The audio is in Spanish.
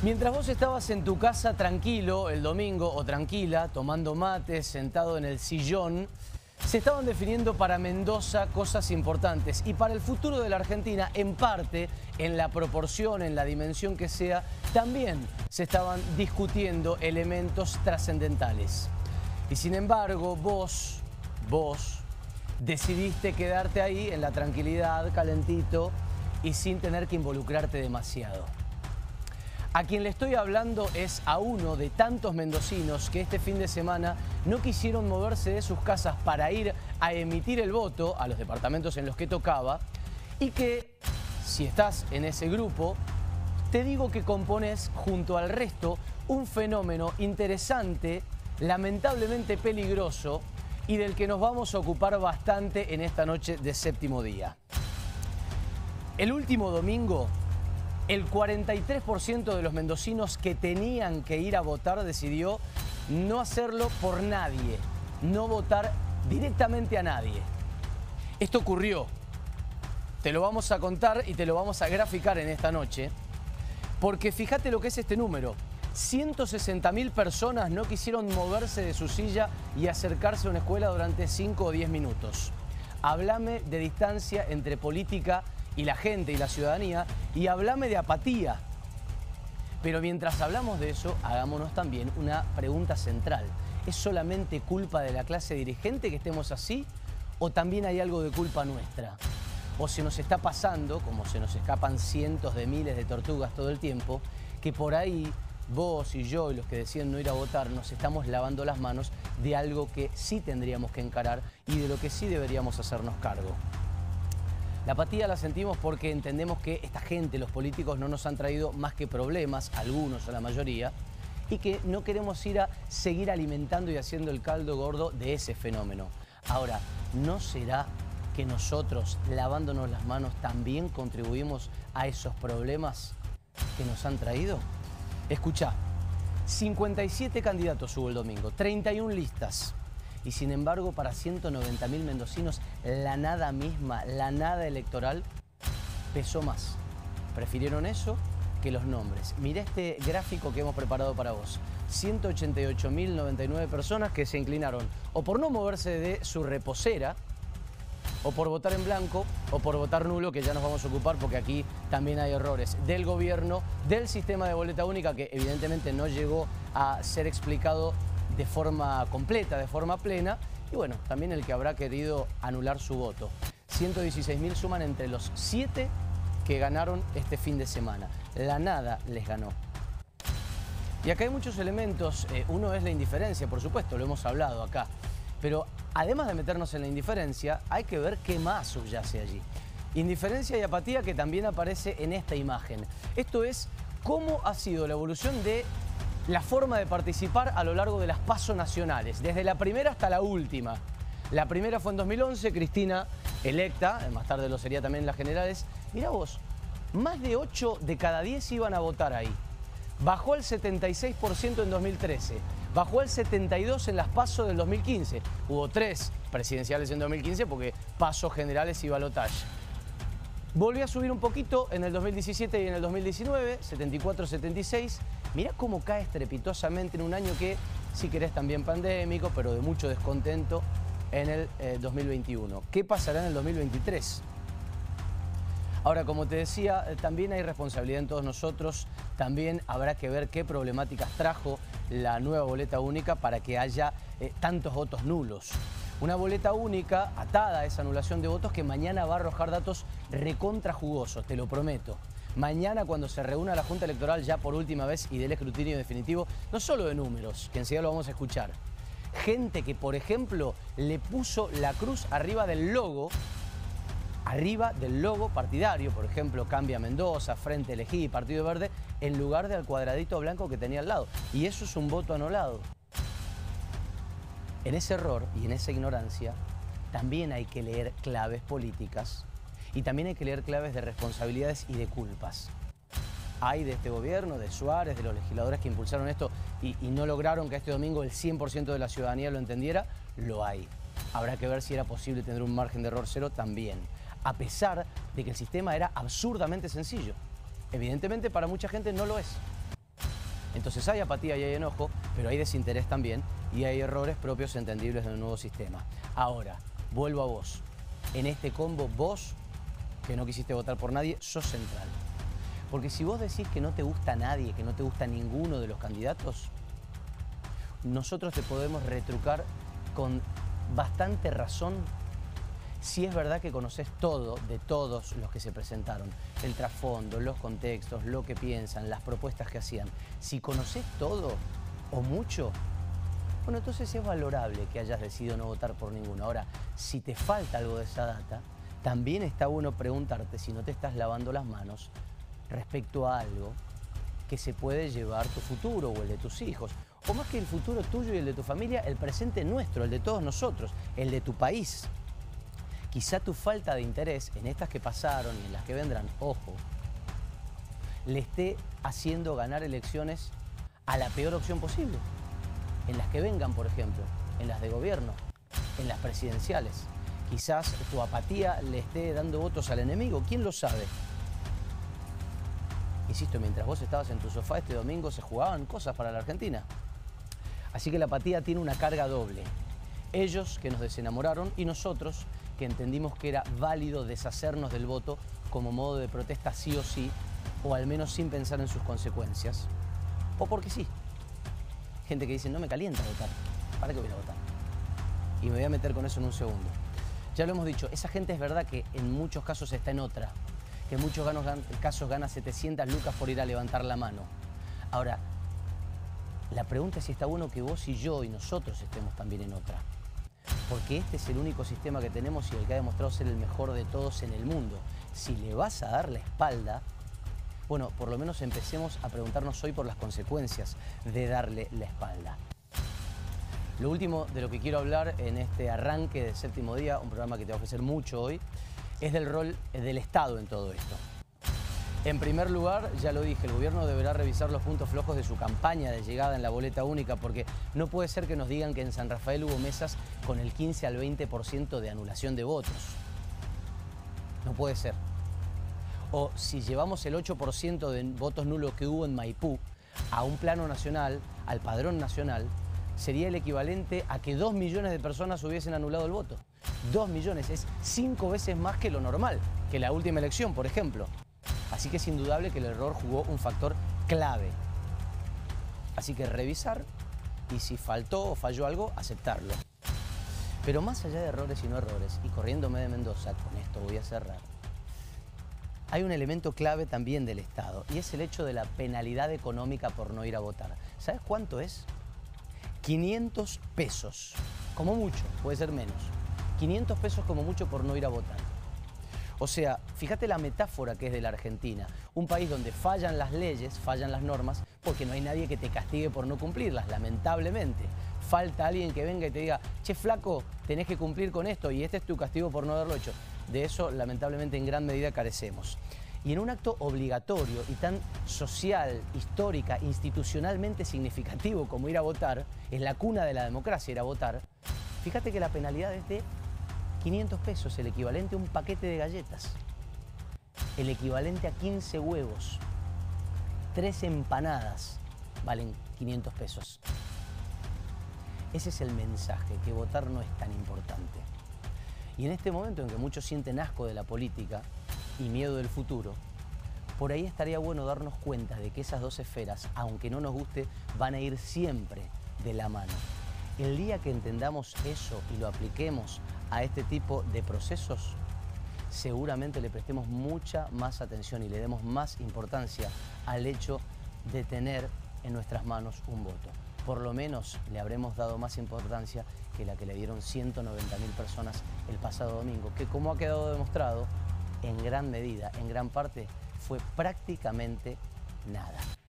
Mientras vos estabas en tu casa tranquilo el domingo o tranquila, tomando mate, sentado en el sillón, se estaban definiendo para Mendoza cosas importantes y para el futuro de la Argentina, en parte, en la proporción, en la dimensión que sea, también se estaban discutiendo elementos trascendentales. Y sin embargo, vos, vos, decidiste quedarte ahí en la tranquilidad, calentito y sin tener que involucrarte demasiado. A quien le estoy hablando es a uno de tantos mendocinos que este fin de semana no quisieron moverse de sus casas para ir a emitir el voto a los departamentos en los que tocaba y que, si estás en ese grupo, te digo que compones junto al resto un fenómeno interesante, lamentablemente peligroso y del que nos vamos a ocupar bastante en esta noche de séptimo día. El último domingo el 43% de los mendocinos que tenían que ir a votar decidió no hacerlo por nadie, no votar directamente a nadie. Esto ocurrió. Te lo vamos a contar y te lo vamos a graficar en esta noche, porque fíjate lo que es este número. 160.000 personas no quisieron moverse de su silla y acercarse a una escuela durante 5 o 10 minutos. Háblame de distancia entre política y la gente y la ciudadanía y hablame de apatía. Pero mientras hablamos de eso, hagámonos también una pregunta central. ¿Es solamente culpa de la clase dirigente que estemos así o también hay algo de culpa nuestra? O se nos está pasando, como se nos escapan cientos de miles de tortugas todo el tiempo, que por ahí vos y yo y los que deciden no ir a votar nos estamos lavando las manos de algo que sí tendríamos que encarar y de lo que sí deberíamos hacernos cargo. La apatía la sentimos porque entendemos que esta gente, los políticos, no nos han traído más que problemas, algunos o la mayoría, y que no queremos ir a seguir alimentando y haciendo el caldo gordo de ese fenómeno. Ahora, ¿no será que nosotros, lavándonos las manos, también contribuimos a esos problemas que nos han traído? Escucha, 57 candidatos hubo el domingo, 31 listas. Y sin embargo, para 190.000 mendocinos, la nada misma, la nada electoral, pesó más. Prefirieron eso que los nombres. Mira este gráfico que hemos preparado para vos. 188.099 personas que se inclinaron o por no moverse de su reposera, o por votar en blanco, o por votar nulo, que ya nos vamos a ocupar porque aquí también hay errores del gobierno, del sistema de boleta única, que evidentemente no llegó a ser explicado de forma completa, de forma plena, y bueno, también el que habrá querido anular su voto. 116.000 suman entre los siete que ganaron este fin de semana. La nada les ganó. Y acá hay muchos elementos. Eh, uno es la indiferencia, por supuesto, lo hemos hablado acá. Pero además de meternos en la indiferencia, hay que ver qué más subyace allí. Indiferencia y apatía que también aparece en esta imagen. Esto es cómo ha sido la evolución de la forma de participar a lo largo de las pasos nacionales, desde la primera hasta la última. La primera fue en 2011, Cristina electa, más tarde lo sería también las generales. Mirá vos, más de 8 de cada 10 iban a votar ahí. Bajó el 76% en 2013, bajó el 72% en las pasos del 2015. Hubo tres presidenciales en 2015 porque pasos generales y balotaje. Volvió a subir un poquito en el 2017 y en el 2019, 74-76. Mirá cómo cae estrepitosamente en un año que, si querés, también pandémico, pero de mucho descontento en el 2021. Eh, ¿Qué pasará en el 2023? Ahora, como te decía, eh, también hay responsabilidad en todos nosotros. También habrá que ver qué problemáticas trajo la nueva boleta única para que haya eh, tantos votos nulos. Una boleta única atada a esa anulación de votos que mañana va a arrojar datos recontra jugosos, te lo prometo. Mañana cuando se reúna la Junta Electoral ya por última vez y del escrutinio definitivo, no solo de números, que enseguida lo vamos a escuchar. Gente que, por ejemplo, le puso la cruz arriba del logo, arriba del logo partidario, por ejemplo, Cambia Mendoza, Frente Elegí, Partido Verde, en lugar del cuadradito blanco que tenía al lado. Y eso es un voto anulado. En ese error y en esa ignorancia también hay que leer claves políticas y también hay que leer claves de responsabilidades y de culpas. Hay de este gobierno, de Suárez, de los legisladores que impulsaron esto y, no lograron que este domingo el 100% de la ciudadanía lo entendiera, lo hay. Habrá que ver si era posible tener un margen de error cero también, a pesar de que el sistema era absurdamente sencillo. Evidentemente para mucha gente no lo es. Entonces hay apatía y hay enojo, pero hay desinterés también y hay errores propios entendibles del nuevo sistema. Ahora, vuelvo a vos. En este combo, vos, que no quisiste votar por nadie, sos central. Porque si vos decís que no te gusta nadie, que no te gusta ninguno de los candidatos, nosotros te podemos retrucar con bastante razón si es verdad que conoces todo de todos los que se presentaron, el trasfondo, los contextos, lo que piensan, las propuestas que hacían. Si conoces todo o mucho, bueno, entonces es valorable que hayas decidido no votar por ninguno. Ahora, si te falta algo de esa data, también está bueno preguntarte si no te estás lavando las manos respecto a algo que se puede llevar tu futuro o el de tus hijos. O más que el futuro tuyo y el de tu familia, el presente nuestro, el de todos nosotros, el de tu país. Quizá tu falta de interés en estas que pasaron y en las que vendrán, ojo, le esté haciendo ganar elecciones a la peor opción posible. En las que vengan, por ejemplo, en las de gobierno, en las presidenciales. Quizás tu apatía le esté dando votos al enemigo, ¿quién lo sabe? Insisto, mientras vos estabas en tu sofá este domingo se jugaban cosas para la Argentina. Así que la apatía tiene una carga doble. Ellos que nos desenamoraron y nosotros que entendimos que era válido deshacernos del voto como modo de protesta sí o sí, o al menos sin pensar en sus consecuencias. O porque sí. Gente que dice, no me calienta votar, ¿para qué voy a votar? Y me voy a meter con eso en un segundo. Ya lo hemos dicho, esa gente es verdad que en muchos casos está en otra, que en muchos casos gana 700 lucas por ir a levantar la mano. Ahora, la pregunta es si está bueno que vos y yo y nosotros estemos también en otra porque este es el único sistema que tenemos y el que ha demostrado ser el mejor de todos en el mundo. Si le vas a dar la espalda, bueno, por lo menos empecemos a preguntarnos hoy por las consecuencias de darle la espalda. Lo último de lo que quiero hablar en este arranque del séptimo día, un programa que te va a ofrecer mucho hoy, es del rol del Estado en todo esto. En primer lugar, ya lo dije, el gobierno deberá revisar los puntos flojos de su campaña de llegada en la boleta única porque no puede ser que nos digan que en San Rafael hubo mesas con el 15 al 20% de anulación de votos. No puede ser. O si llevamos el 8% de votos nulos que hubo en Maipú a un plano nacional, al padrón nacional, sería el equivalente a que 2 millones de personas hubiesen anulado el voto. 2 millones es cinco veces más que lo normal, que la última elección, por ejemplo. Así que es indudable que el error jugó un factor clave. Así que revisar y si faltó o falló algo, aceptarlo. Pero más allá de errores y no errores, y corriéndome de Mendoza, con esto voy a cerrar, hay un elemento clave también del Estado y es el hecho de la penalidad económica por no ir a votar. ¿Sabes cuánto es? 500 pesos, como mucho, puede ser menos. 500 pesos como mucho por no ir a votar. O sea, fíjate la metáfora que es de la Argentina, un país donde fallan las leyes, fallan las normas, porque no hay nadie que te castigue por no cumplirlas, lamentablemente. Falta alguien que venga y te diga, che flaco, tenés que cumplir con esto y este es tu castigo por no haberlo hecho. De eso, lamentablemente, en gran medida carecemos. Y en un acto obligatorio y tan social, histórica, institucionalmente significativo como ir a votar, es la cuna de la democracia ir a votar, fíjate que la penalidad es de 500 pesos, el equivalente a un paquete de galletas, el equivalente a 15 huevos, tres empanadas valen 500 pesos. Ese es el mensaje, que votar no es tan importante. Y en este momento en que muchos sienten asco de la política y miedo del futuro, por ahí estaría bueno darnos cuenta de que esas dos esferas, aunque no nos guste, van a ir siempre de la mano. El día que entendamos eso y lo apliquemos a este tipo de procesos, seguramente le prestemos mucha más atención y le demos más importancia al hecho de tener en nuestras manos un voto. Por lo menos le habremos dado más importancia que la que le dieron 190.000 personas el pasado domingo, que como ha quedado demostrado, en gran medida, en gran parte, fue prácticamente nada.